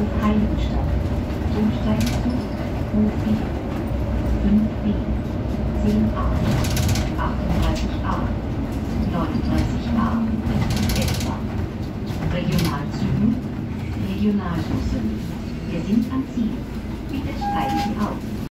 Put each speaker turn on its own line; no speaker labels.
auf Heiligenstadt. Umsteigzug OP 5B 10A 38A 39A etwa. Regionalzügen, Regionalbussen. Wir sind am Ziel. Bitte steigen Sie auf.